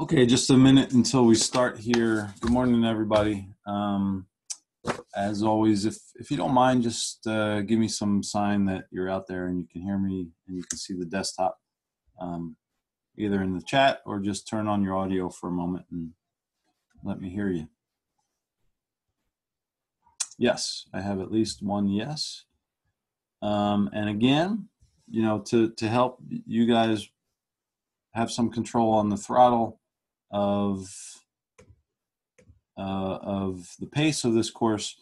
Okay, just a minute until we start here. Good morning, everybody. Um, as always, if if you don't mind, just uh, give me some sign that you're out there and you can hear me and you can see the desktop, um, either in the chat or just turn on your audio for a moment and let me hear you. Yes, I have at least one yes. Um, and again, you know, to to help you guys have some control on the throttle of uh, of the pace of this course,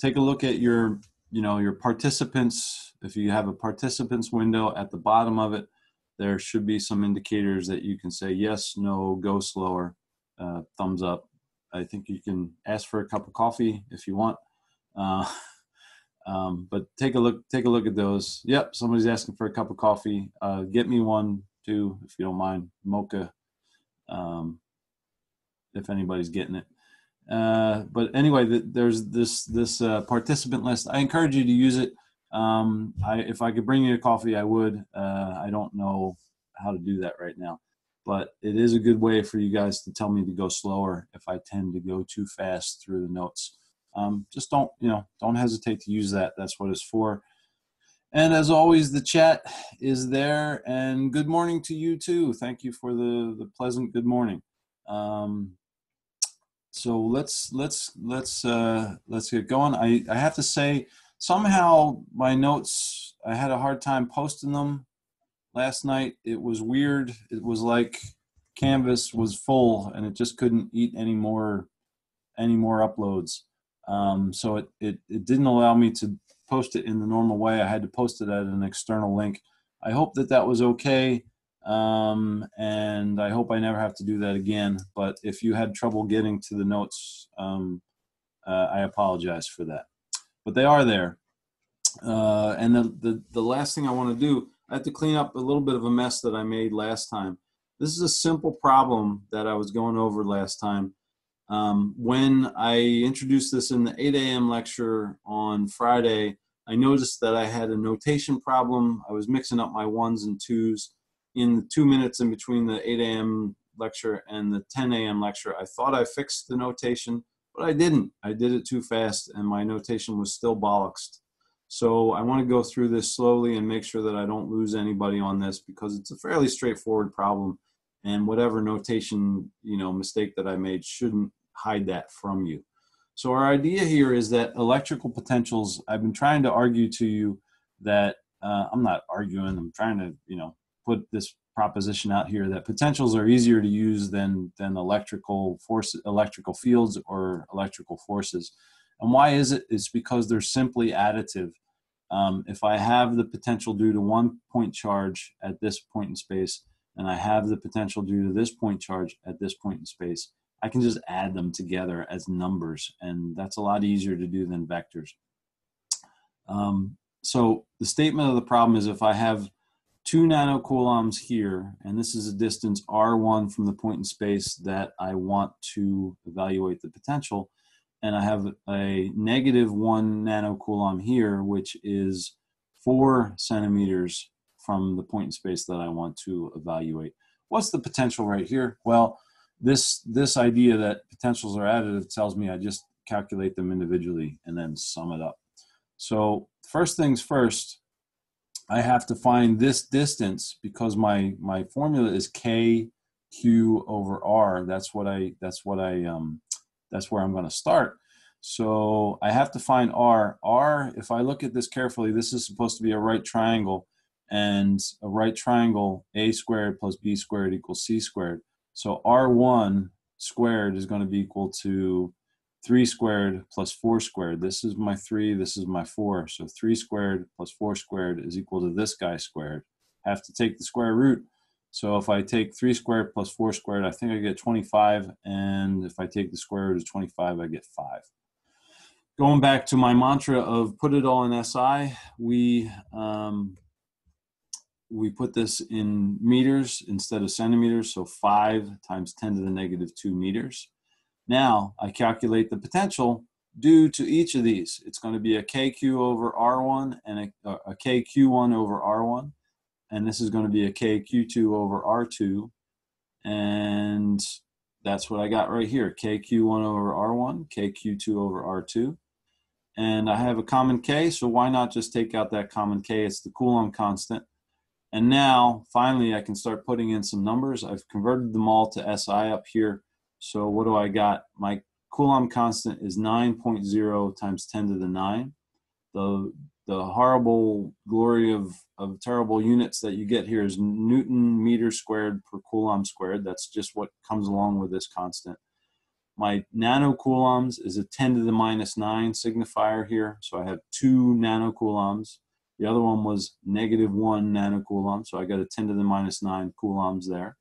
take a look at your you know your participants. If you have a participants window at the bottom of it, there should be some indicators that you can say yes, no, go slower, uh, thumbs up. I think you can ask for a cup of coffee if you want. Uh, um, but take a look. Take a look at those. Yep, somebody's asking for a cup of coffee. Uh, get me one too, if you don't mind. Mocha. Um, if anybody's getting it. Uh, but anyway, the, there's this this uh, participant list. I encourage you to use it. Um, I, if I could bring you a coffee, I would. Uh, I don't know how to do that right now, but it is a good way for you guys to tell me to go slower if I tend to go too fast through the notes. Um, just don't you know don't hesitate to use that. That's what it's for. And as always, the chat is there. And good morning to you too. Thank you for the the pleasant good morning. Um, so let's let's let's uh, let's get going. I I have to say somehow my notes I had a hard time posting them last night. It was weird. It was like Canvas was full and it just couldn't eat any more any more uploads. Um, so it, it it didn't allow me to post it in the normal way. I had to post it at an external link. I hope that that was okay. Um, and I hope I never have to do that again. But if you had trouble getting to the notes, um, uh, I apologize for that. But they are there. Uh, and the, the, the last thing I want to do, I have to clean up a little bit of a mess that I made last time. This is a simple problem that I was going over last time. Um, when I introduced this in the 8 a.m. lecture on Friday, I noticed that I had a notation problem. I was mixing up my ones and twos in the two minutes in between the 8 a.m. lecture and the 10 a.m. lecture, I thought I fixed the notation, but I didn't. I did it too fast and my notation was still bollocksed. So I want to go through this slowly and make sure that I don't lose anybody on this because it's a fairly straightforward problem and whatever notation, you know, mistake that I made shouldn't hide that from you. So our idea here is that electrical potentials, I've been trying to argue to you that uh, I'm not arguing, I'm trying to, you know, put this proposition out here that potentials are easier to use than than electrical force electrical fields or electrical forces. And why is it? It's because they're simply additive. Um, if i have the potential due to one point charge at this point in space and i have the potential due to this point charge at this point in space i can just add them together as numbers and that's a lot easier to do than vectors. Um, so the statement of the problem is if i have two nanocoulombs here, and this is a distance r1 from the point in space that I want to evaluate the potential. And I have a negative one nanocoulomb here, which is four centimeters from the point in space that I want to evaluate. What's the potential right here? Well, this, this idea that potentials are additive tells me I just calculate them individually and then sum it up. So first things first, I have to find this distance because my my formula is k q over r. That's what I that's what I um that's where I'm going to start. So I have to find r. r. If I look at this carefully, this is supposed to be a right triangle, and a right triangle a squared plus b squared equals c squared. So r1 squared is going to be equal to 3 squared plus 4 squared. This is my 3, this is my 4. So 3 squared plus 4 squared is equal to this guy squared. I have to take the square root. So if I take 3 squared plus 4 squared, I think I get 25. And if I take the square root of 25, I get 5. Going back to my mantra of put it all in SI, we, um, we put this in meters instead of centimeters. So 5 times 10 to the negative 2 meters. Now I calculate the potential due to each of these. It's going to be a KQ over R1 and a, a KQ1 over R1. And this is going to be a KQ2 over R2. And that's what I got right here, KQ1 over R1, KQ2 over R2. And I have a common K, so why not just take out that common K? It's the Coulomb constant. And now, finally, I can start putting in some numbers. I've converted them all to SI up here. So what do I got? My Coulomb constant is 9.0 times 10 to the 9. The, the horrible glory of, of terrible units that you get here is Newton meter squared per Coulomb squared. That's just what comes along with this constant. My nanocoulombs is a 10 to the minus 9 signifier here. So I have two nanocoulombs. The other one was negative 1 nanocoulomb, so I got a 10 to the minus 9 coulombs there.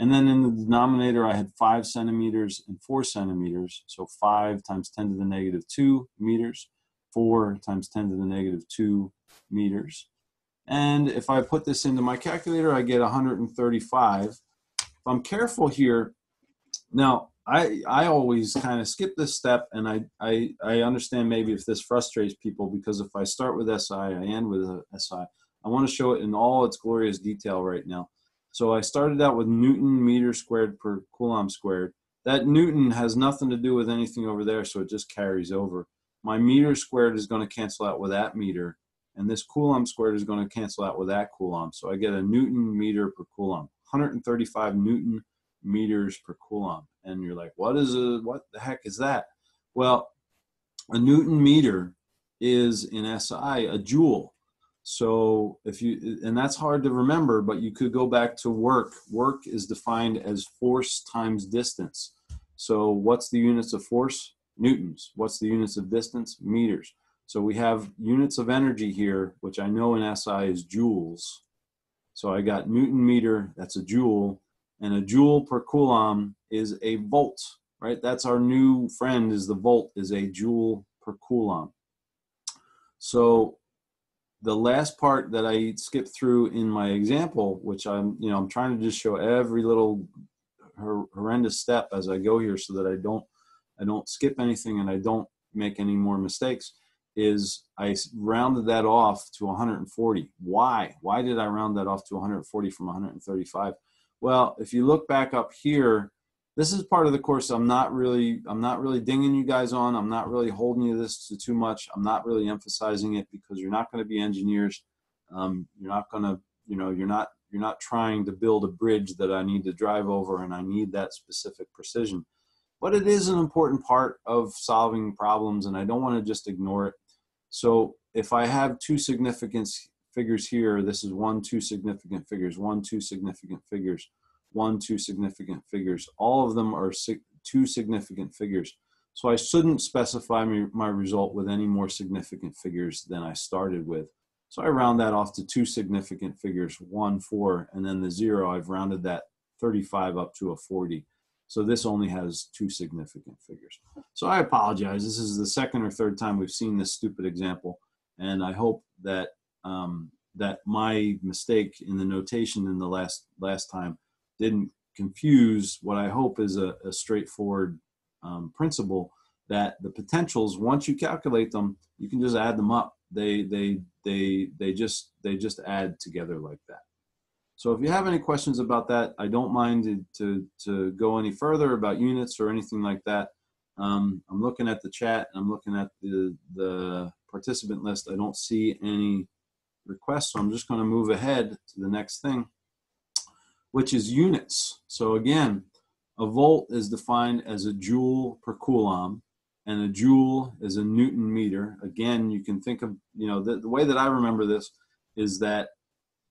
And then in the denominator, I had 5 centimeters and 4 centimeters. So 5 times 10 to the negative 2 meters, 4 times 10 to the negative 2 meters. And if I put this into my calculator, I get 135. If I'm careful here, now I I always kind of skip this step, and I, I I understand maybe if this frustrates people because if I start with SI, I end with SI. I want to show it in all its glorious detail right now. So I started out with Newton meter squared per Coulomb squared. That Newton has nothing to do with anything over there, so it just carries over. My meter squared is going to cancel out with that meter, and this Coulomb squared is going to cancel out with that Coulomb. So I get a Newton meter per Coulomb, 135 Newton meters per Coulomb and you're like, what is a what the heck is that? Well, a Newton meter is in SI a joule. So if you and that's hard to remember, but you could go back to work. Work is defined as force times distance. So what's the units of force? Newtons. What's the units of distance? Meters. So we have units of energy here, which I know in SI is joules. So I got Newton meter, that's a joule, and a joule per coulomb is a volt, right? That's our new friend is the volt is a joule per coulomb. So the last part that I skipped through in my example, which I'm, you know, I'm trying to just show every little horrendous step as I go here so that I don't, I don't skip anything and I don't make any more mistakes is I rounded that off to 140. Why? Why did I round that off to 140 from 135? Well, if you look back up here, this is part of the course I'm not really I'm not really dinging you guys on. I'm not really holding you this to too much. I'm not really emphasizing it because you're not going to be engineers. Um, you're not going to you know you're not you're not trying to build a bridge that I need to drive over and I need that specific precision. But it is an important part of solving problems and I don't want to just ignore it. So if I have two significance figures here, this is one, two significant figures, one, two significant figures, one, two significant figures. All of them are two significant figures. So I shouldn't specify me, my result with any more significant figures than I started with. So I round that off to two significant figures, one, four, and then the zero, I've rounded that 35 up to a 40. So this only has two significant figures. So I apologize. This is the second or third time we've seen this stupid example. And I hope that um, that my mistake in the notation in the last last time didn't confuse what I hope is a, a straightforward um, principle that the potentials once you calculate them you can just add them up. They they they they just they just add together like that. So if you have any questions about that I don't mind to to, go any further about units or anything like that. Um, I'm looking at the chat I'm looking at the the participant list. I don't see any requests So I'm just going to move ahead to the next thing, which is units. So again, a volt is defined as a joule per coulomb, and a joule is a newton meter. Again, you can think of, you know, the, the way that I remember this is that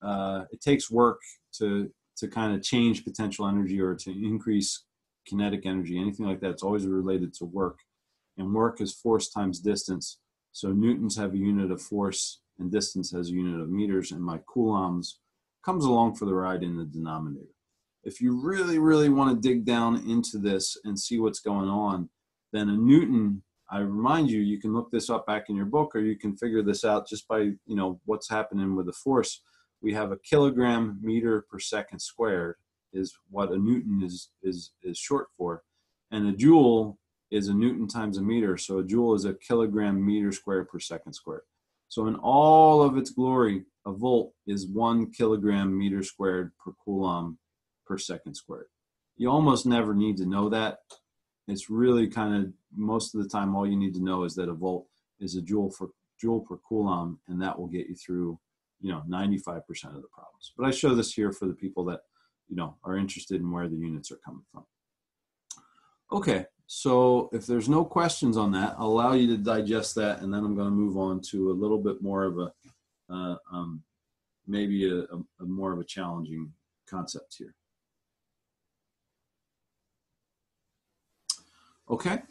uh, it takes work to to kind of change potential energy or to increase kinetic energy, anything like that. It's always related to work, and work is force times distance. So newtons have a unit of force and distance has a unit of meters, and my coulombs comes along for the ride in the denominator. If you really, really want to dig down into this and see what's going on, then a Newton, I remind you, you can look this up back in your book, or you can figure this out just by, you know, what's happening with the force. We have a kilogram meter per second squared is what a Newton is, is, is short for. And a joule is a Newton times a meter. So a joule is a kilogram meter squared per second squared. So in all of its glory, a volt is one kilogram meter squared per coulomb per second squared. You almost never need to know that. It's really kind of most of the time all you need to know is that a volt is a joule for joule per coulomb, and that will get you through, you know, 95% of the problems. But I show this here for the people that, you know, are interested in where the units are coming from. Okay, so if there's no questions on that, I'll allow you to digest that, and then I'm going to move on to a little bit more of a, uh, um, maybe a, a, a more of a challenging concept here. Okay,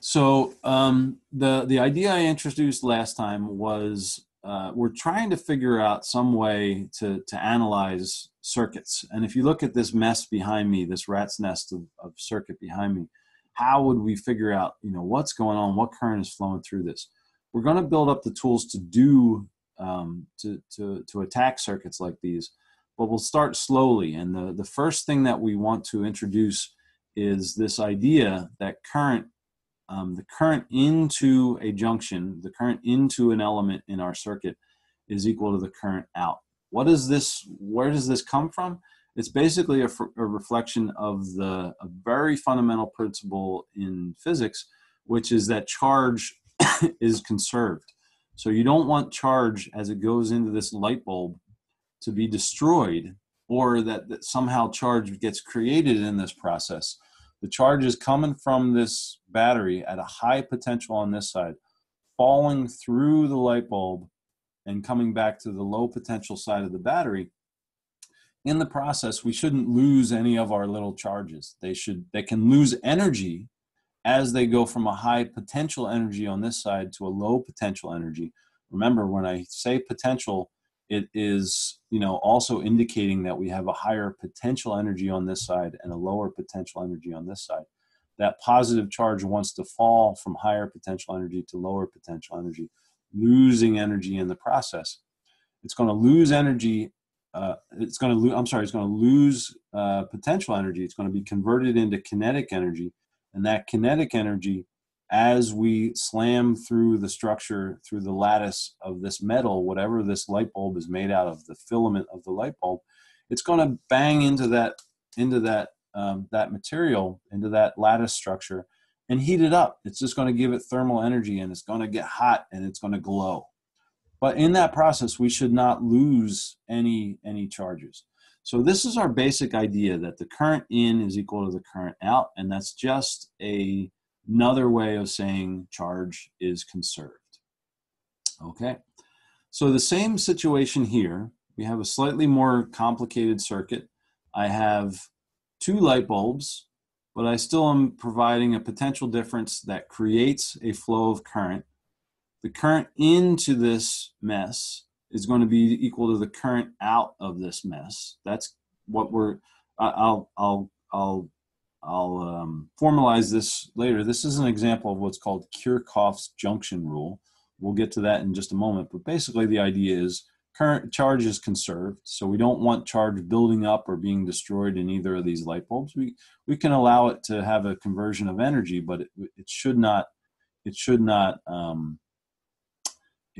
so um, the the idea I introduced last time was uh, we're trying to figure out some way to to analyze circuits. And if you look at this mess behind me, this rat's nest of, of circuit behind me, how would we figure out you know what's going on, what current is flowing through this? We're going to build up the tools to do um, to to to attack circuits like these, but we'll start slowly. And the the first thing that we want to introduce is this idea that current um, the current into a junction, the current into an element in our circuit is equal to the current out. What is this? Where does this come from? It's basically a, a reflection of the a very fundamental principle in physics, which is that charge is conserved. So you don't want charge as it goes into this light bulb to be destroyed or that, that somehow charge gets created in this process the charge is coming from this battery at a high potential on this side, falling through the light bulb and coming back to the low potential side of the battery. In the process, we shouldn't lose any of our little charges. They should they can lose energy as they go from a high potential energy on this side to a low potential energy. Remember, when I say potential, it is you know also indicating that we have a higher potential energy on this side and a lower potential energy on this side that positive charge wants to fall from higher potential energy to lower potential energy losing energy in the process it's going to lose energy uh, it's going to lose i'm sorry it's going to lose uh, potential energy it's going to be converted into kinetic energy and that kinetic energy as we slam through the structure, through the lattice of this metal, whatever this light bulb is made out of, the filament of the light bulb, it's going to bang into that into that um, that material, into that lattice structure, and heat it up. It's just going to give it thermal energy, and it's going to get hot, and it's going to glow. But in that process, we should not lose any any charges. So this is our basic idea that the current in is equal to the current out, and that's just a Another way of saying charge is conserved. Okay, so the same situation here. We have a slightly more complicated circuit. I have two light bulbs, but I still am providing a potential difference that creates a flow of current. The current into this mess is going to be equal to the current out of this mess. That's what we're, I'll, I'll, I'll I'll um, formalize this later. This is an example of what's called Kirchhoff's junction rule. We'll get to that in just a moment. But basically, the idea is current charge is conserved, so we don't want charge building up or being destroyed in either of these light bulbs. We we can allow it to have a conversion of energy, but it, it should not it should not um,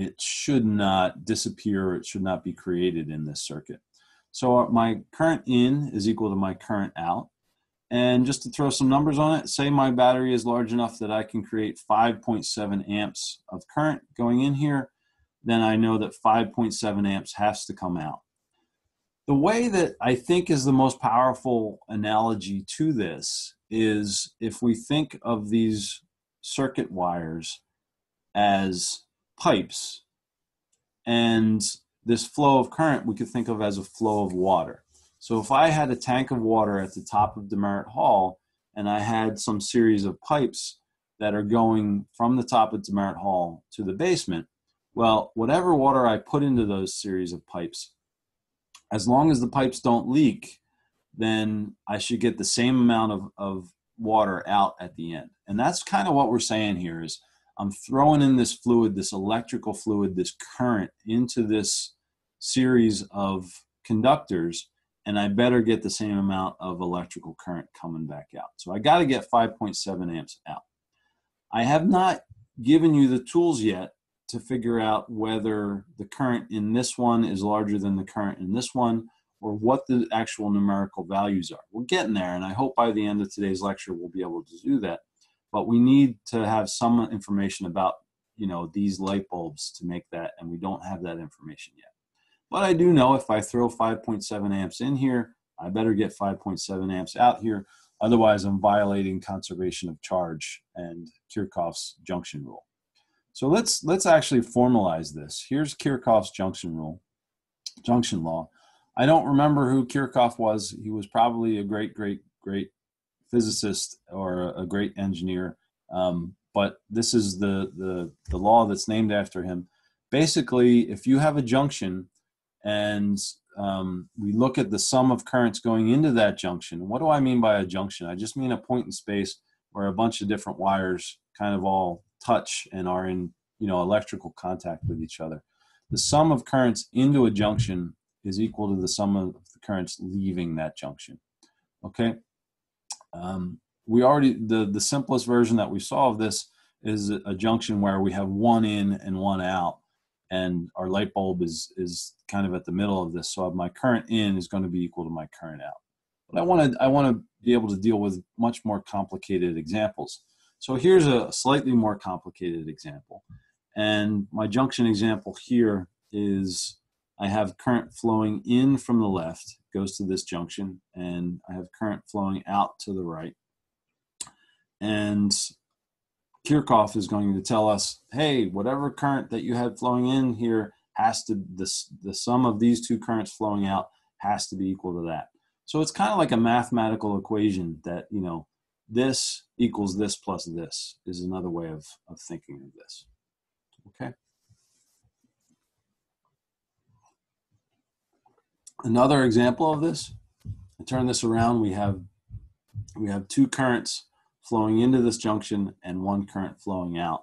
it should not disappear. It should not be created in this circuit. So uh, my current in is equal to my current out. And just to throw some numbers on it, say my battery is large enough that I can create 5.7 amps of current going in here, then I know that 5.7 amps has to come out. The way that I think is the most powerful analogy to this is if we think of these circuit wires as pipes and this flow of current we could think of as a flow of water. So if I had a tank of water at the top of DeMeritt Hall and I had some series of pipes that are going from the top of DeMeritt Hall to the basement, well, whatever water I put into those series of pipes, as long as the pipes don't leak, then I should get the same amount of, of water out at the end. And that's kind of what we're saying here is I'm throwing in this fluid, this electrical fluid, this current into this series of conductors and I better get the same amount of electrical current coming back out. So I got to get 5.7 amps out. I have not given you the tools yet to figure out whether the current in this one is larger than the current in this one, or what the actual numerical values are. We're getting there, and I hope by the end of today's lecture we'll be able to do that. But we need to have some information about you know these light bulbs to make that, and we don't have that information yet. But I do know if I throw 5.7 amps in here, I better get 5.7 amps out here. Otherwise, I'm violating conservation of charge and Kirchhoff's junction rule. So let's let's actually formalize this. Here's Kirchhoff's junction rule, junction law. I don't remember who Kirchhoff was. He was probably a great, great, great physicist or a great engineer. Um, but this is the, the the law that's named after him. Basically, if you have a junction and um, we look at the sum of currents going into that junction. What do I mean by a junction? I just mean a point in space where a bunch of different wires kind of all touch and are in you know electrical contact with each other. The sum of currents into a junction is equal to the sum of the currents leaving that junction. Okay. Um, we already the the simplest version that we saw of this is a junction where we have one in and one out and our light bulb is is kind of at the middle of this. So my current in is going to be equal to my current out. But i want to i want to be able to deal with much more complicated examples. So here's a slightly more complicated example. And my junction example here is i have current flowing in from the left goes to this junction and i have current flowing out to the right and Kirchhoff is going to tell us, hey, whatever current that you had flowing in here has to, the, the sum of these two currents flowing out has to be equal to that. So it's kind of like a mathematical equation that, you know, this equals this plus this is another way of, of thinking of this. Okay. Another example of this, I turn this around, we have, we have two currents flowing into this junction and one current flowing out.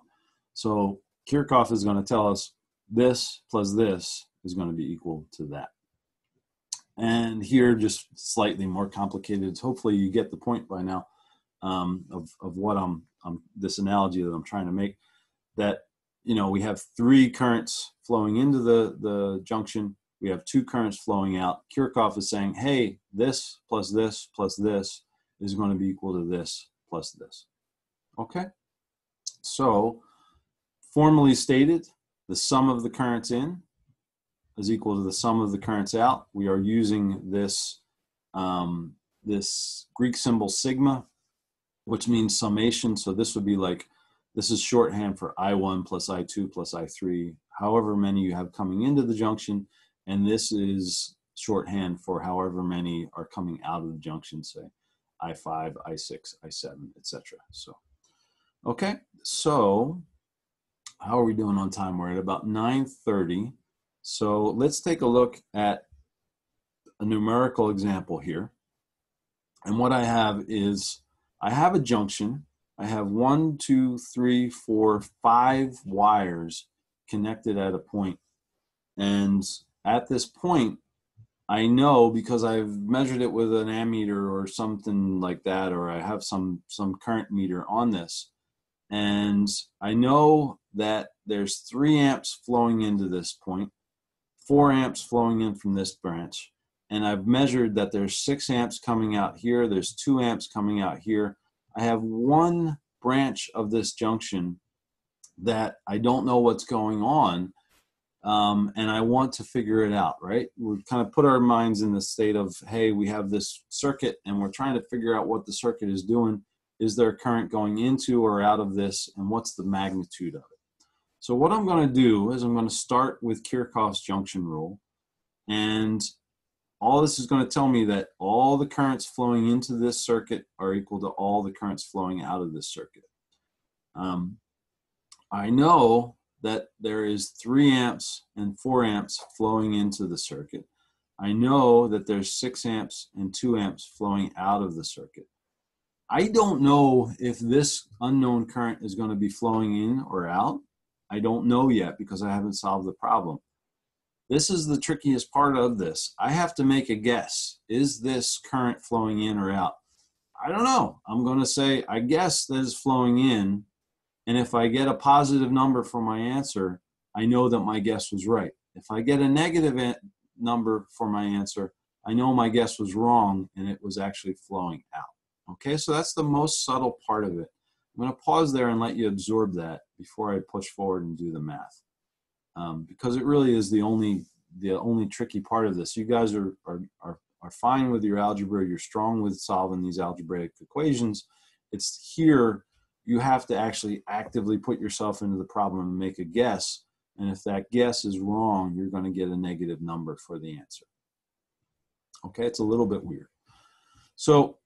So Kirchhoff is going to tell us this plus this is going to be equal to that. And here, just slightly more complicated. Hopefully, you get the point by now um, of, of what I'm, I'm, this analogy that I'm trying to make. That you know, we have three currents flowing into the the junction. We have two currents flowing out. Kirchhoff is saying, hey, this plus this plus this is going to be equal to this plus this. Okay? So, formally stated, the sum of the currents in is equal to the sum of the currents out. We are using this, um, this Greek symbol sigma, which means summation. So this would be like, this is shorthand for I1 plus I2 plus I3, however many you have coming into the junction. And this is shorthand for however many are coming out of the junction, say. I5, I6, I7, etc. So, okay, so how are we doing on time? We're at about 9.30. So let's take a look at a numerical example here. And what I have is, I have a junction. I have one, two, three, four, five wires connected at a point. And at this point, I know because I've measured it with an ammeter or something like that, or I have some some current meter on this, and I know that there's three amps flowing into this point, four amps flowing in from this branch, and I've measured that there's six amps coming out here, there's two amps coming out here. I have one branch of this junction that I don't know what's going on, um, and I want to figure it out, right? We kind of put our minds in the state of, hey, we have this circuit and we're trying to figure out what the circuit is doing. Is there current going into or out of this, and what's the magnitude of it? So, what I'm going to do is I'm going to start with Kirchhoff's junction rule, and all this is going to tell me that all the currents flowing into this circuit are equal to all the currents flowing out of this circuit. Um, I know that there is three amps and four amps flowing into the circuit. I know that there's six amps and two amps flowing out of the circuit. I don't know if this unknown current is going to be flowing in or out. I don't know yet because I haven't solved the problem. This is the trickiest part of this. I have to make a guess. Is this current flowing in or out? I don't know. I'm going to say, I guess that is flowing in and if I get a positive number for my answer, I know that my guess was right. If I get a negative number for my answer, I know my guess was wrong and it was actually flowing out. Okay, so that's the most subtle part of it. I'm going to pause there and let you absorb that before I push forward and do the math, um, because it really is the only the only tricky part of this. You guys are are are, are fine with your algebra. You're strong with solving these algebraic equations. It's here you have to actually actively put yourself into the problem and make a guess. And if that guess is wrong, you're going to get a negative number for the answer. Okay, it's a little bit weird. So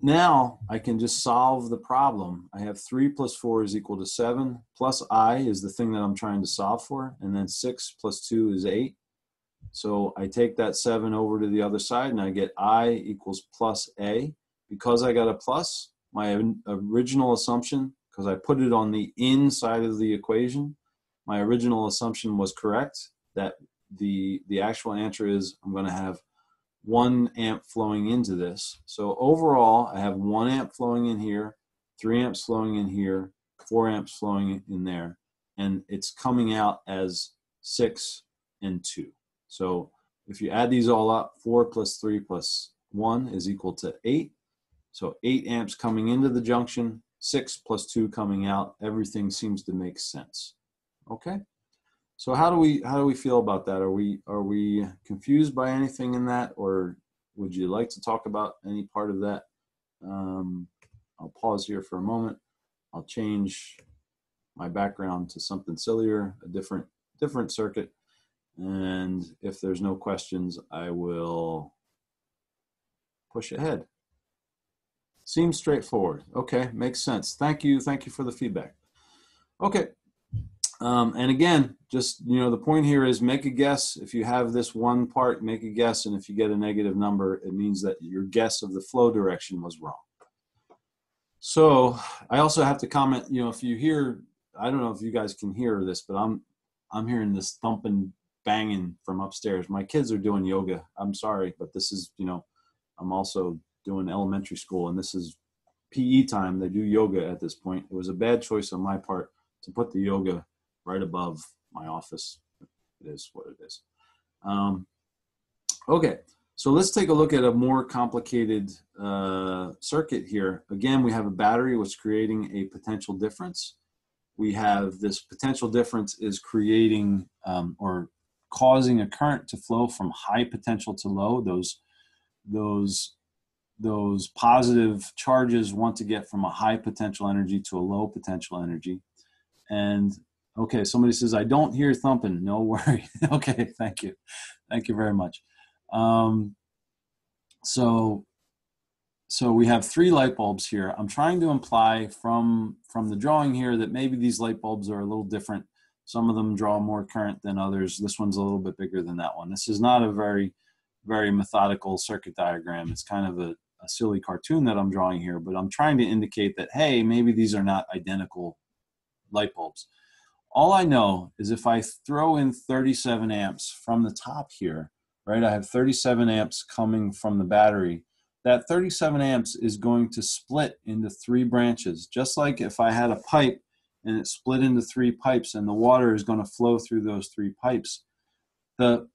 now I can just solve the problem. I have 3 plus 4 is equal to 7, plus i is the thing that I'm trying to solve for, and then 6 plus 2 is 8. So I take that 7 over to the other side, and I get i equals plus a. Because I got a plus, my original assumption, because I put it on the inside of the equation, my original assumption was correct, that the, the actual answer is I'm going to have one amp flowing into this. So overall, I have one amp flowing in here, three amps flowing in here, four amps flowing in there, and it's coming out as six and two. So if you add these all up, four plus three plus one is equal to eight. So eight amps coming into the junction, six plus two coming out, everything seems to make sense. Okay? So how do we how do we feel about that? Are we are we confused by anything in that, or would you like to talk about any part of that? Um, I'll pause here for a moment. I'll change my background to something sillier, a different different circuit, and if there's no questions, I will push ahead. Seems straightforward. Okay, makes sense. Thank you. Thank you for the feedback. Okay, um, and again, just, you know, the point here is make a guess. If you have this one part, make a guess. And if you get a negative number, it means that your guess of the flow direction was wrong. So I also have to comment, you know, if you hear, I don't know if you guys can hear this, but I'm, I'm hearing this thumping, banging from upstairs. My kids are doing yoga. I'm sorry, but this is, you know, I'm also doing elementary school and this is PE time. They do yoga at this point. It was a bad choice on my part to put the yoga right above my office. It is what it is. Um, okay, so let's take a look at a more complicated uh, circuit here. Again, we have a battery which is creating a potential difference. We have this potential difference is creating um, or causing a current to flow from high potential to low. Those, those, those positive charges want to get from a high potential energy to a low potential energy. And Okay, somebody says, I don't hear thumping. No worry. okay, thank you. Thank you very much. Um, so, so we have three light bulbs here. I'm trying to imply from, from the drawing here that maybe these light bulbs are a little different. Some of them draw more current than others. This one's a little bit bigger than that one. This is not a very, very methodical circuit diagram. It's kind of a, a silly cartoon that I'm drawing here, but I'm trying to indicate that, hey, maybe these are not identical light bulbs. All I know is if I throw in 37 amps from the top here, right, I have 37 amps coming from the battery. That 37 amps is going to split into three branches, just like if I had a pipe and it split into three pipes and the water is going to flow through those three pipes. The,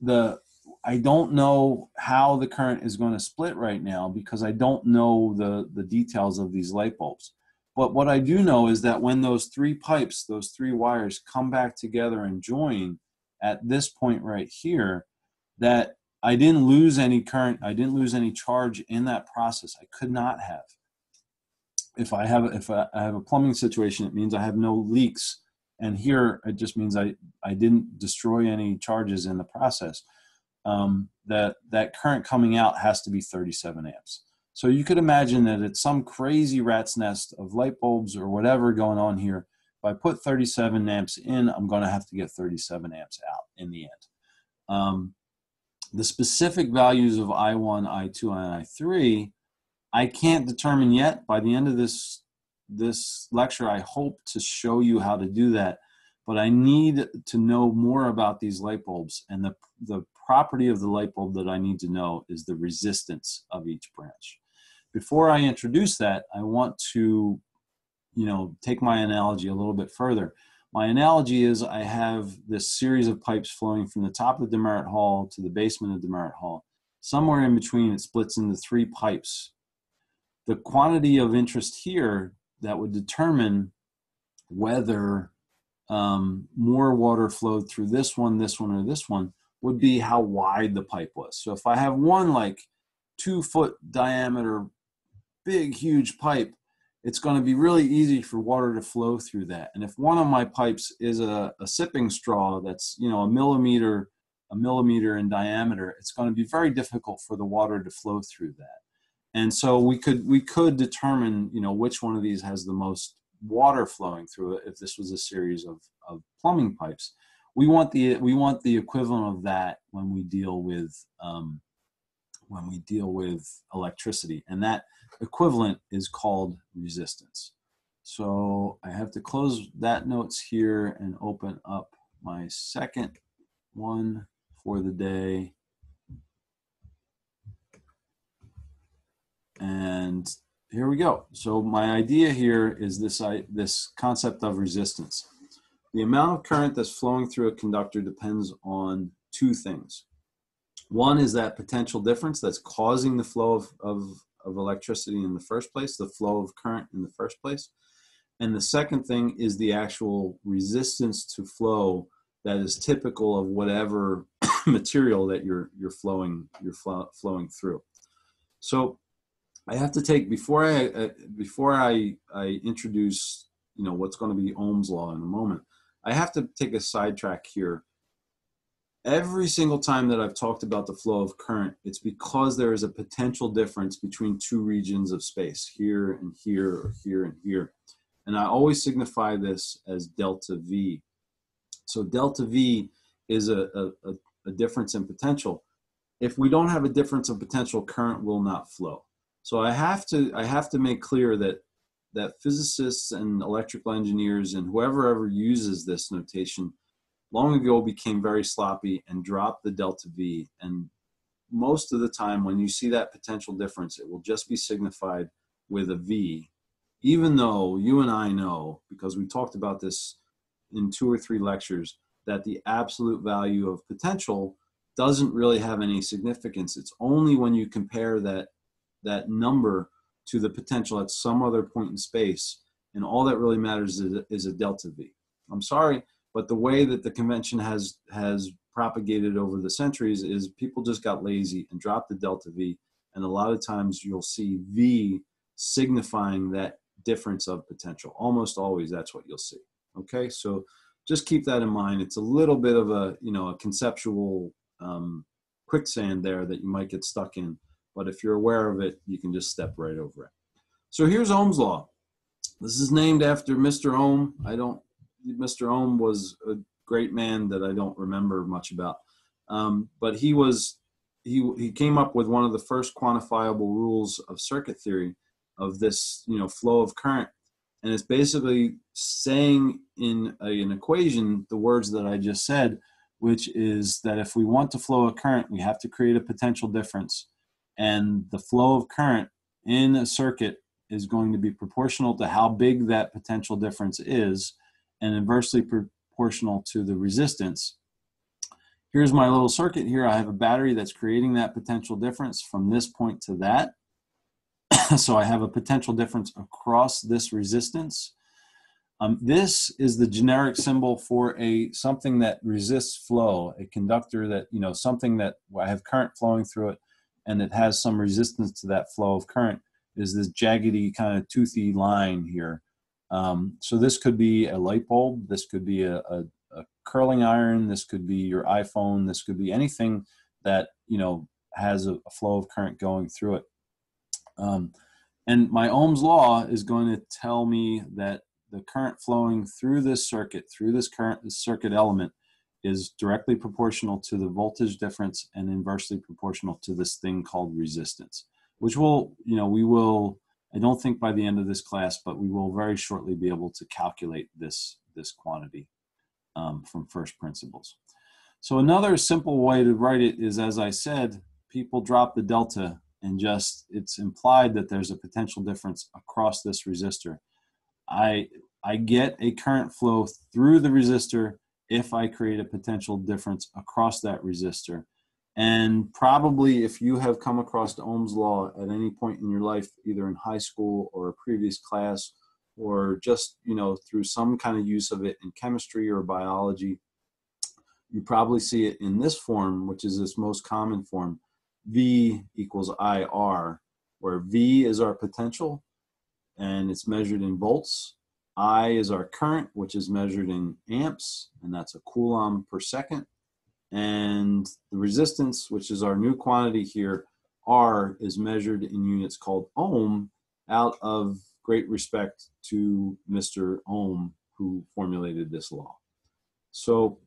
the, I don't know how the current is going to split right now because I don't know the, the details of these light bulbs. But what I do know is that when those three pipes, those three wires come back together and join at this point right here, that I didn't lose any current, I didn't lose any charge in that process. I could not have. If I have if I have a plumbing situation, it means I have no leaks. And here it just means I, I didn't destroy any charges in the process. Um, that that current coming out has to be 37 amps. So you could imagine that it's some crazy rat's nest of light bulbs or whatever going on here. If I put 37 amps in, I'm going to have to get 37 amps out in the end. Um, the specific values of I1, I2, and I3, I can't determine yet. By the end of this, this lecture, I hope to show you how to do that. But I need to know more about these light bulbs. And the, the property of the light bulb that I need to know is the resistance of each branch before I introduce that, I want to, you know, take my analogy a little bit further. My analogy is I have this series of pipes flowing from the top of DeMeritt Hall to the basement of DeMeritt Hall. somewhere in between it splits into three pipes. The quantity of interest here that would determine whether um, more water flowed through this one, this one, or this one would be how wide the pipe was. So if I have one like two foot diameter, big, huge pipe, it's going to be really easy for water to flow through that. And if one of my pipes is a, a sipping straw that's, you know, a millimeter, a millimeter in diameter, it's going to be very difficult for the water to flow through that. And so we could we could determine, you know, which one of these has the most water flowing through it if this was a series of, of plumbing pipes. We want the we want the equivalent of that when we deal with um, when we deal with electricity, and that equivalent is called resistance. So I have to close that notes here and open up my second one for the day. And here we go. So my idea here is this, I, this concept of resistance. The amount of current that's flowing through a conductor depends on two things. One is that potential difference that's causing the flow of, of, of electricity in the first place, the flow of current in the first place. And the second thing is the actual resistance to flow that is typical of whatever material that you're, you're flowing, you're flow, flowing through. So I have to take before I uh, before I I introduce you know what's going to be Ohm's law in a moment. I have to take a sidetrack here. Every single time that I've talked about the flow of current, it's because there is a potential difference between two regions of space, here and here, or here and here. And I always signify this as delta V. So delta V is a, a, a difference in potential. If we don't have a difference in potential, current will not flow. So I have to I have to make clear that that physicists and electrical engineers and whoever ever uses this notation long ago became very sloppy and dropped the delta V. And most of the time when you see that potential difference, it will just be signified with a V, even though you and I know, because we talked about this in two or three lectures, that the absolute value of potential doesn't really have any significance. It's only when you compare that that number to the potential at some other point in space. And all that really matters is, is a delta V. I'm sorry, but the way that the convention has has propagated over the centuries is people just got lazy and dropped the delta V. And a lot of times you'll see V signifying that difference of potential. Almost always that's what you'll see. Okay, so just keep that in mind. It's a little bit of a you know a conceptual um, quicksand there that you might get stuck in. But if you're aware of it, you can just step right over it. So here's Ohm's law. This is named after Mr. Ohm. I don't, Mr. Ohm was a great man that I don't remember much about. Um, but he was, he, he came up with one of the first quantifiable rules of circuit theory of this, you know, flow of current. And it's basically saying in a, an equation the words that I just said, which is that if we want to flow a current, we have to create a potential difference and the flow of current in a circuit is going to be proportional to how big that potential difference is and inversely proportional to the resistance. Here's my little circuit here. I have a battery that's creating that potential difference from this point to that. so I have a potential difference across this resistance. Um, this is the generic symbol for a something that resists flow, a conductor that, you know, something that I have current flowing through it and it has some resistance to that flow of current is this jaggedy kind of toothy line here. Um, so this could be a light bulb, this could be a, a, a, curling iron, this could be your iPhone, this could be anything that you know has a, a flow of current going through it. Um, and my Ohm's law is going to tell me that the current flowing through this circuit, through this current this circuit element, is directly proportional to the voltage difference and inversely proportional to this thing called resistance, which will, you know, we will, I don't think by the end of this class, but we will very shortly be able to calculate this, this quantity um, from first principles. So another simple way to write it is, as I said, people drop the delta and just, it's implied that there's a potential difference across this resistor. I, I get a current flow through the resistor if I create a potential difference across that resistor. And probably if you have come across Ohm's law at any point in your life, either in high school or a previous class, or just you know through some kind of use of it in chemistry or biology, you probably see it in this form, which is this most common form, V equals IR, where V is our potential and it's measured in volts. I is our current, which is measured in amps, and that's a coulomb per second. And the resistance, which is our new quantity here, R, is measured in units called ohm out of great respect to Mr. Ohm, who formulated this law. So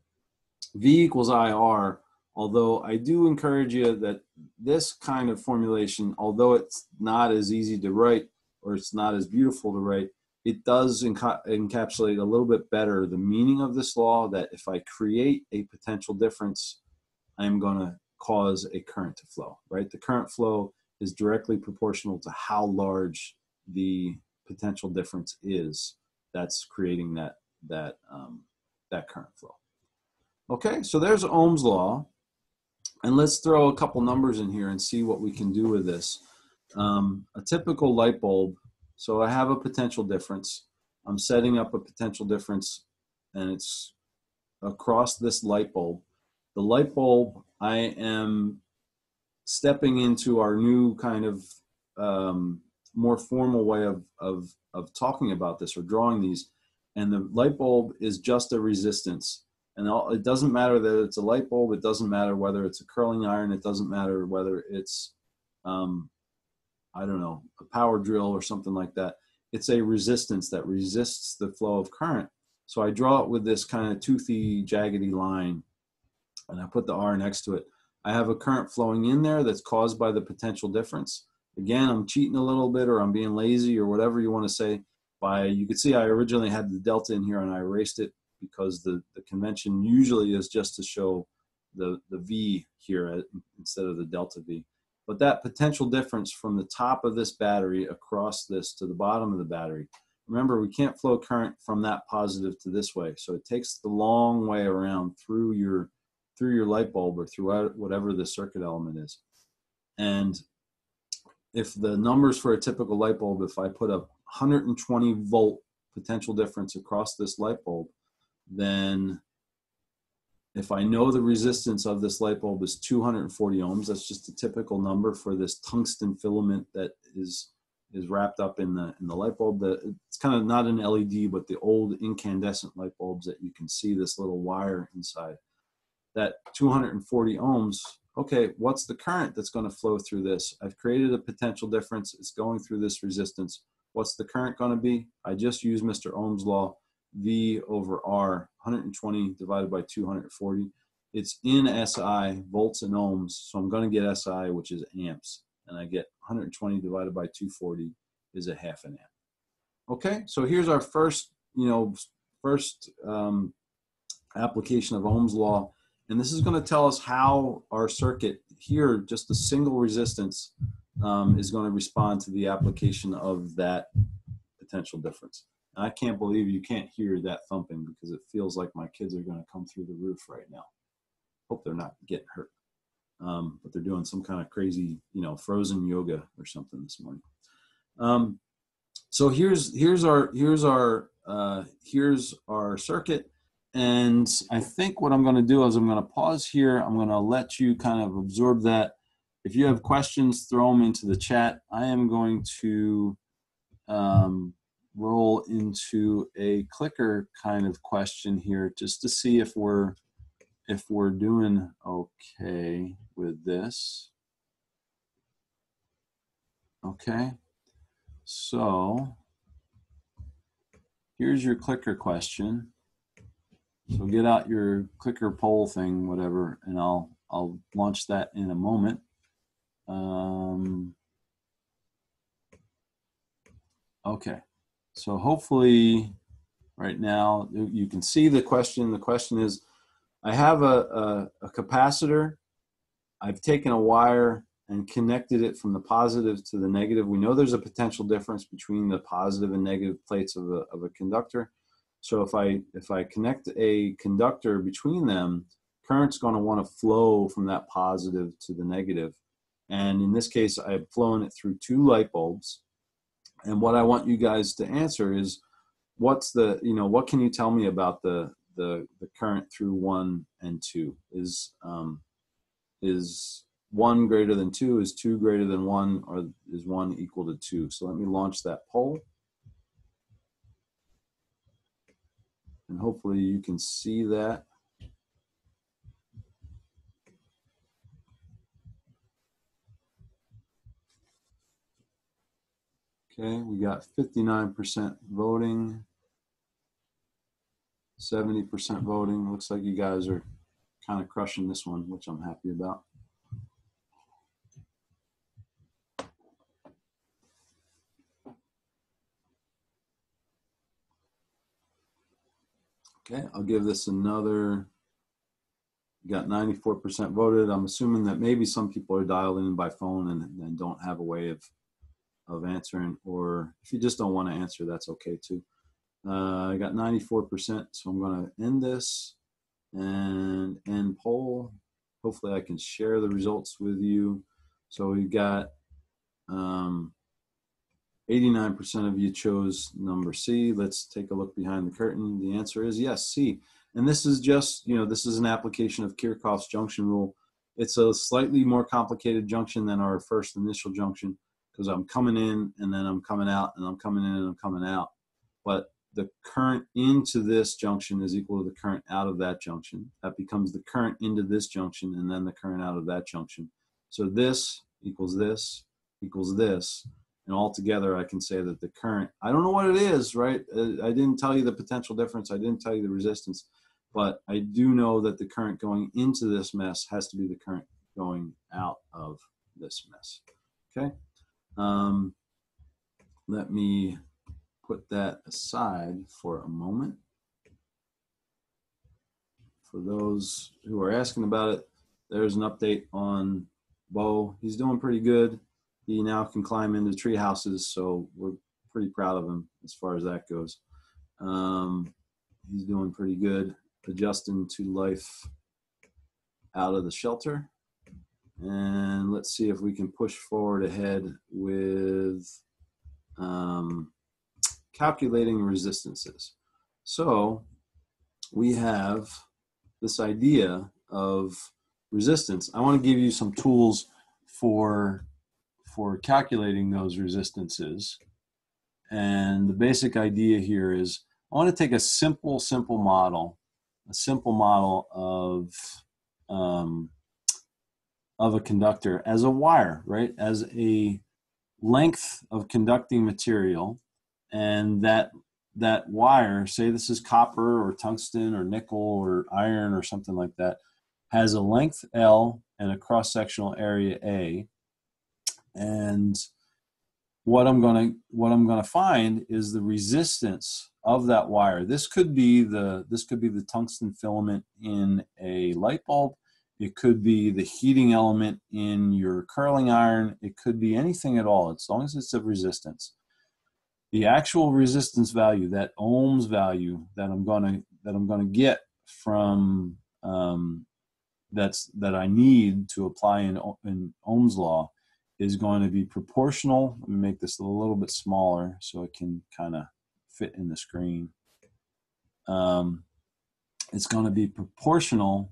V equals IR, although I do encourage you that this kind of formulation, although it's not as easy to write or it's not as beautiful to write, it does enca- encapsulate a little bit better the meaning of this law that if I create a potential difference, I'm going to cause a current to flow, right? The current flow is directly proportional to how large the potential difference is that's creating that that um, that current flow. Okay, so there's Ohm's law, and let's throw a couple numbers in here and see what we can do with this. Um, a typical light bulb so I have a potential difference. I'm setting up a potential difference and it's across this light bulb. The light bulb, I am stepping into our new kind of um, more formal way of, of, of talking about this or drawing these. And the light bulb is just a resistance. And it doesn't matter that it's a light bulb. It doesn't matter whether it's a curling iron. It doesn't matter whether it's um, I don't know, a power drill or something like that. It's a resistance that resists the flow of current. So I draw it with this kind of toothy, jaggedy line, and I put the R next to it. I have a current flowing in there that's caused by the potential difference. Again, I'm cheating a little bit, or I'm being lazy, or whatever you want to say. By you could see I originally had the delta in here, and I erased it because the the convention usually is just to show the the V here uh, instead of the delta V. But that potential difference from the top of this battery across this to the bottom of the battery, remember we can't flow current from that positive to this way. So it takes the long way around through your through your light bulb or throughout whatever the circuit element is. And if the numbers for a typical light bulb, if I put a 120 volt potential difference across this light bulb, then if I know the resistance of this light bulb is 240 ohms, that's just a typical number for this tungsten filament that is is wrapped up in the in the light bulb. The, it's kind of not an LED, but the old incandescent light bulbs that you can see this little wire inside. That 240 ohms. Okay, what's the current that's going to flow through this? I've created a potential difference. It's going through this resistance. What's the current going to be? I just use Mr. Ohm's law V over R, 120 divided by 240. It's in SI, volts and ohms, so I'm going to get SI, which is amps, and I get 120 divided by 240 is a half an amp. Okay, so here's our first, you know, first um, application of Ohm's law, and this is going to tell us how our circuit here, just a single resistance, um, is going to respond to the application of that potential difference. I can't believe you can't hear that thumping because it feels like my kids are going to come through the roof right now. Hope they're not getting hurt. Um, but they're doing some kind of crazy, you know, frozen yoga or something this morning. Um, so here's here's our here's our uh, here's our circuit, and I think what I'm going to do is I'm going to pause here. I'm going to let you kind of absorb that. If you have questions, throw them into the chat. I am going to um, roll into a clicker kind of question here just to see if we're if we're doing okay with this. Okay, so here's your clicker question. So get out your clicker poll thing, whatever, and I'll I'll launch that in a moment. Um, okay. So hopefully right now you can see the question. The question is, I have a, a, a capacitor. I've taken a wire and connected it from the positive to the negative. We know there's a potential difference between the positive and negative plates of a, of a conductor. So if I, if I connect a conductor between them, current's going to want to flow from that positive to the negative. And in this case, I've flown it through two light bulbs. And what I want you guys to answer is what's the, you know, what can you tell me about the, the, the current through one and two? Is, um, is one greater than two? Is two greater than one? Or is one equal to two? So let me launch that poll. And hopefully you can see that. Okay, we got 59% voting, 70% voting. Looks like you guys are kind of crushing this one, which I'm happy about. Okay, I'll give this another. Got 94% voted. I'm assuming that maybe some people are dialed in by phone and, and don't have a way of of answering, or if you just don't want to answer, that's okay too. Uh, I got 94%, so I'm going to end this and end poll. Hopefully, I can share the results with you. So we got um, 89% of you chose number C. Let's take a look behind the curtain. The answer is yes, C. And this is just, you know, this is an application of Kirchhoff's junction rule. It's a slightly more complicated junction than our first initial junction because I'm coming in and then I'm coming out and I'm coming in and I'm coming out. But the current into this junction is equal to the current out of that junction. That becomes the current into this junction and then the current out of that junction. So this equals this equals this. And altogether, I can say that the current, I don't know what it is, right? Uh, I didn't tell you the potential difference. I didn't tell you the resistance, but I do know that the current going into this mess has to be the current going out of this mess. Okay. Um, let me put that aside for a moment. For those who are asking about it, there's an update on Bo. He's doing pretty good. He now can climb into tree houses, so we're pretty proud of him as far as that goes. Um, he's doing pretty good, adjusting to life out of the shelter. And let's see if we can push forward ahead with um, calculating resistances. So we have this idea of resistance. I want to give you some tools for for calculating those resistances. And the basic idea here is I want to take a simple, simple model, a simple model of um, of a conductor as a wire, right? As a length of conducting material, and that that wire, say this is copper or tungsten or nickel or iron or something like that, has a length L and a cross sectional area A. And what I'm going to what I'm going to find is the resistance of that wire. This could be the this could be the tungsten filament in a light bulb. It could be the heating element in your curling iron. It could be anything at all, as long as it's a resistance. The actual resistance value, that ohms value that I'm gonna that I'm gonna get from um, that's that I need to apply in, in Ohm's law is going to be proportional. Let me make this a little bit smaller so it can kind of fit in the screen. Um, it's going to be proportional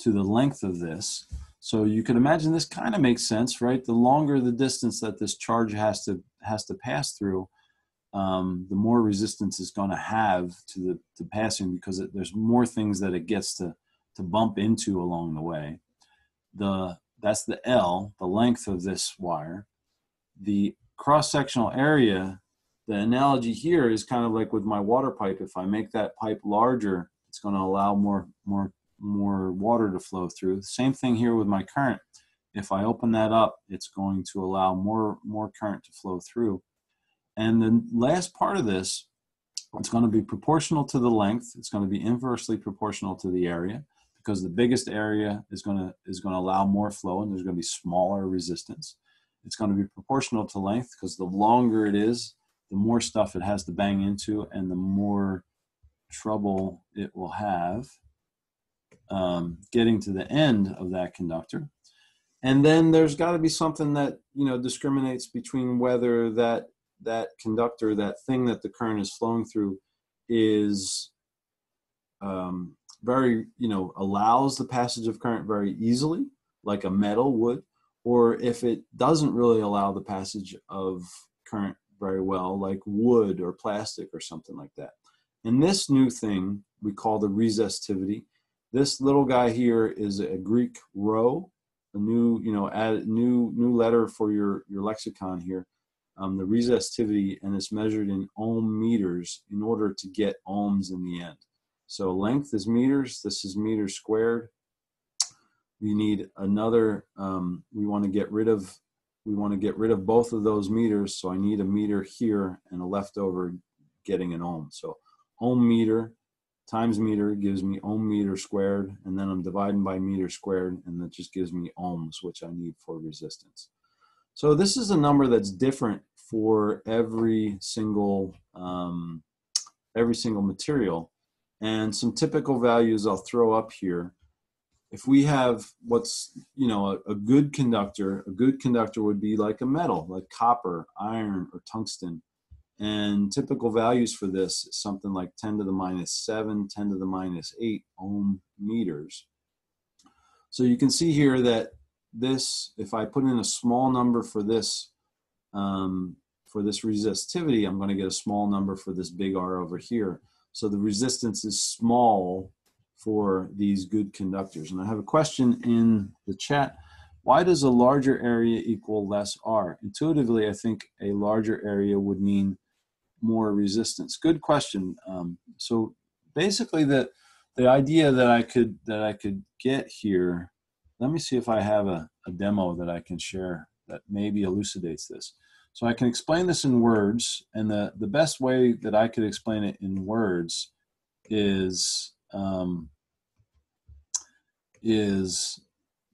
to the length of this. So you can imagine this kind of makes sense, right? The longer the distance that this charge has to has to pass through, um, the more resistance it's going to have to the to passing because it, there's more things that it gets to to bump into along the way. The that's the L, the length of this wire. The cross sectional area. The analogy here is kind of like with my water pipe. If I make that pipe larger, it's going to allow more more more water to flow through. Same thing here with my current. If I open that up, it's going to allow more, more current to flow through. And the last part of this, it's going to be proportional to the length. It's going to be inversely proportional to the area because the biggest area is going to is going to allow more flow and there's going to be smaller resistance. It's going to be proportional to length because the longer it is, the more stuff it has to bang into and the more trouble it will have um, getting to the end of that conductor. And then there's got to be something that you know discriminates between whether that that conductor, that thing that the current is flowing through, is um, very you know allows the passage of current very easily, like a metal would, or if it doesn't really allow the passage of current very well, like wood or plastic or something like that. And this new thing we call the resistivity. This little guy here is a Greek rho, a new, you know, add new new letter for your your lexicon here. Um, the resistivity, and it's measured in ohm meters in order to get ohms in the end. So length is meters. This is meters squared. We need another. Um, we want to get rid of. We want to get rid of both of those meters. So I need a meter here and a leftover getting an ohm. So ohm meter times meter gives me ohm meter squared, and then I'm dividing by meter squared, and that just gives me ohms, which I need for resistance. So this is a number that's different for every single um, every single material, and some typical values I'll throw up here. If we have what's you know a, a good conductor, a good conductor would be like a metal, like copper, iron, or tungsten and typical values for this is something like 10 to the minus 7, 10 to the minus 8 ohm meters. So you can see here that this, if I put in a small number for this, um, for this resistivity, I'm going to get a small number for this big R over here. So the resistance is small for these good conductors. And I have a question in the chat. Why does a larger area equal less R? Intuitively, I think a larger area would mean more resistance? Good question. Um, so basically, the the idea that I could that I could get here. Let me see if I have a, a demo that I can share that maybe elucidates this. So I can explain this in words, and the the best way that I could explain it in words is um, is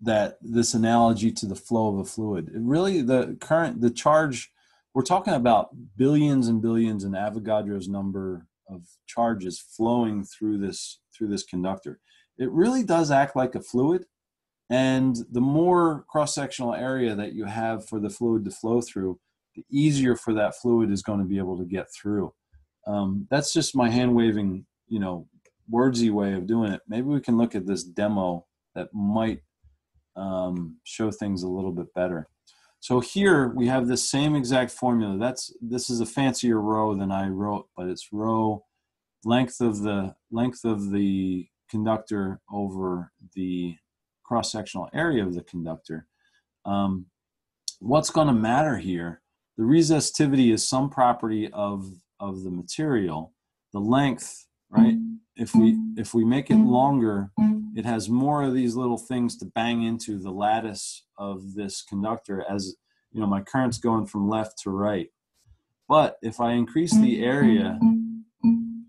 that this analogy to the flow of a fluid. It really, the current, the charge we're talking about billions and billions in Avogadro's number of charges flowing through this through this conductor. It really does act like a fluid, and the more cross-sectional area that you have for the fluid to flow through, the easier for that fluid is going to be able to get through. Um, that's just my hand waving, you know, wordsy way of doing it. Maybe we can look at this demo that might um, show things a little bit better. So here we have the same exact formula. That's this is a fancier rho than I wrote, but it's rho length of the length of the conductor over the cross-sectional area of the conductor. Um, what's going to matter here? The resistivity is some property of of the material. The length, right? Mm-hmm. If we if we make it mm-hmm. longer, mm-hmm. It has more of these little things to bang into the lattice of this conductor as you know my current's going from left to right. But if i increase the area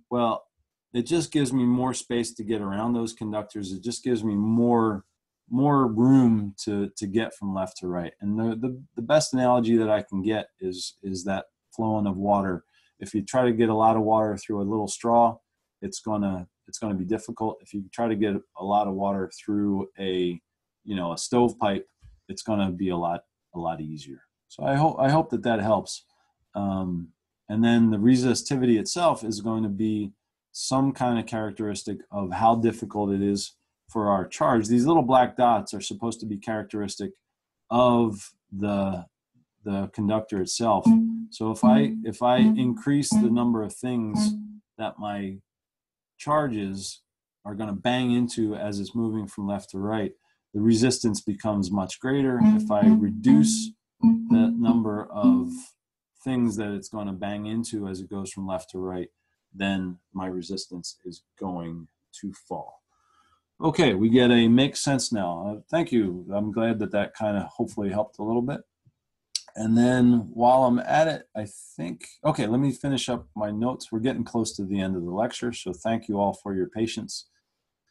well it just gives me more space to get around those conductors. It just gives me more more room to to get from left to right. And the the, the best analogy that i can get is is that flowing of water. If you try to get a lot of water through a little straw it's gonna it's going to be difficult. If you try to get a lot of water through a, you know, a stovepipe, it's going to be a lot a lot easier. So I hope I hope that that helps. Um, and then the resistivity itself is going to be some kind of characteristic of how difficult it is for our charge. These little black dots are supposed to be characteristic of the the conductor itself. Mm-hmm. So if I if I mm-hmm. increase the mm-hmm. number of things that my charges are going to bang into as it's moving from left to right, the resistance becomes much greater. If I reduce the number of things that it's going to bang into as it goes from left to right, then my resistance is going to fall. Okay, we get a make sense now. Uh, thank you. I'm glad that that kind of hopefully helped a little bit. And then while I'm at it, I think, okay, let me finish up my notes. We're getting close to the end of the lecture, so thank you all for your patience.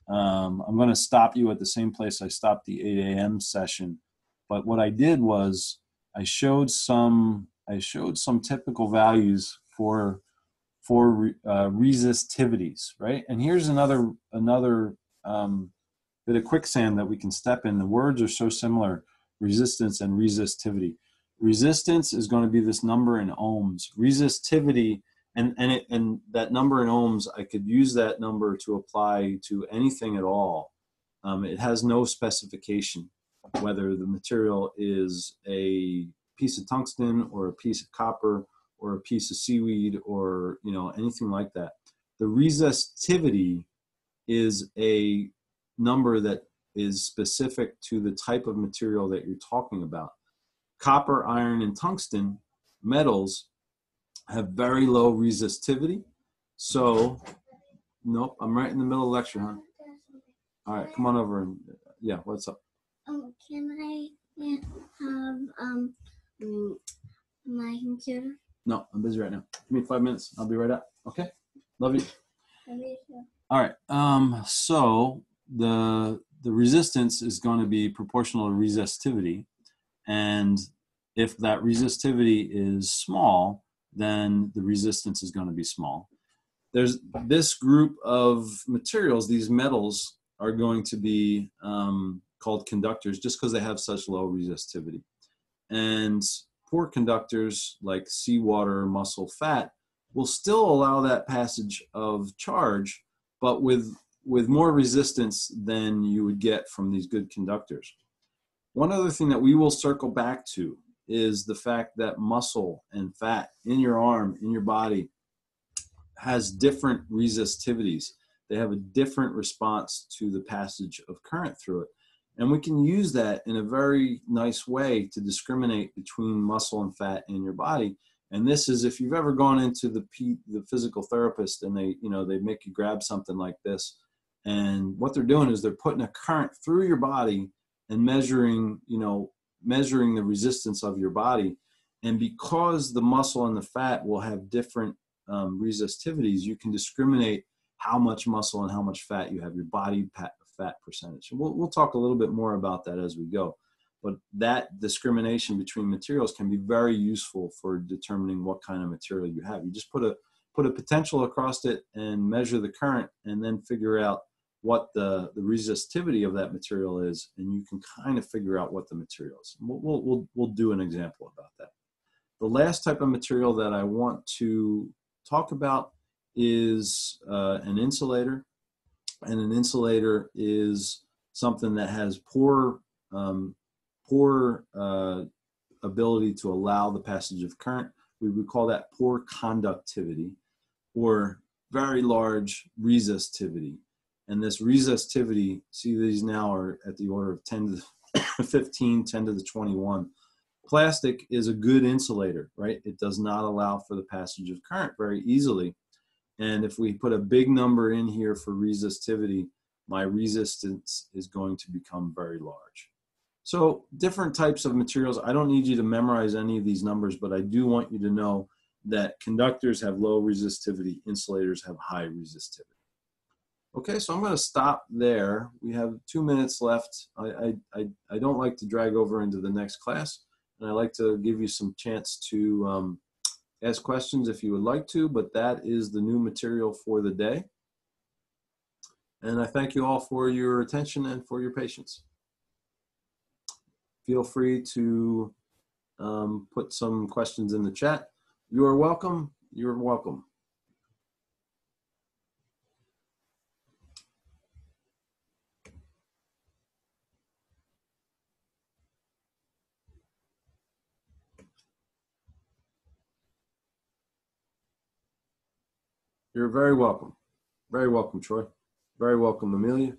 Um, I'm going to stop you at the same place I stopped the 8 a.m. session. But what I did was I showed some I showed some typical values for for uh, resistivities, right? And here's another another um, bit of quicksand that we can step in. The words are so similar resistance and resistivity. Resistance is going to be this number in ohms. Resistivity, and, and, it, and that number in ohms, I could use that number to apply to anything at all. Um, it has no specification whether the material is a piece of tungsten or a piece of copper or a piece of seaweed or you know anything like that. The resistivity is a number that is specific to the type of material that you're talking about. Copper, iron, and tungsten metals have very low resistivity. So, nope, I'm right in the middle of lecture, huh? All right, come on over and yeah, what's up? Um, can I have um my computer? No, I'm busy right now. Give me five minutes. I'll be right up. Okay. Love you. Love you too. All right. Um, so the the resistance is going to be proportional to resistivity, and if that resistivity is small, then the resistance is going to be small. There's this group of materials, these metals, are going to be um, called conductors just because they have such low resistivity. And poor conductors like seawater, muscle, fat will still allow that passage of charge, but with, with more resistance than you would get from these good conductors. One other thing that we will circle back to is the fact that muscle and fat in your arm, in your body, has different resistivities. They have a different response to the passage of current through it. And we can use that in a very nice way to discriminate between muscle and fat in your body. And this is if you've ever gone into the P, the physical therapist and they, you know, they make you grab something like this. And what they're doing is they're putting a current through your body and measuring, you know, measuring the resistance of your body. And because the muscle and the fat will have different um, resistivities, you can discriminate how much muscle and how much fat you have. Your body fat percentage. We'll, we'll talk a little bit more about that as we go. But that discrimination between materials can be very useful for determining what kind of material you have. You just put a put a potential across it and measure the current and then figure out what the, the resistivity of that material is and you can kind of figure out what the material is. We'll, we'll, we'll, we'll do an example about that. The last type of material that I want to talk about is uh, an insulator and an insulator is something that has poor um, poor uh, ability to allow the passage of current. We would call that poor conductivity or very large resistivity. And this resistivity, see these now are at the order of 10 to 15, 10 to the 21. Plastic is a good insulator, right? It does not allow for the passage of current very easily. And if we put a big number in here for resistivity, my resistance is going to become very large. So different types of materials. I don't need you to memorize any of these numbers, but I do want you to know that conductors have low resistivity, insulators have high resistivity. Okay, so I'm going to stop there. We have two minutes left. I, I, I, don't like to drag over into the next class, and I like to give you some chance to um, ask questions if you would like to, but that is the new material for the day. And I thank you all for your attention and for your patience. Feel free to um, put some questions in the chat. You are welcome. You're welcome. You're very welcome. Very welcome, Troy. Very welcome, Amelia.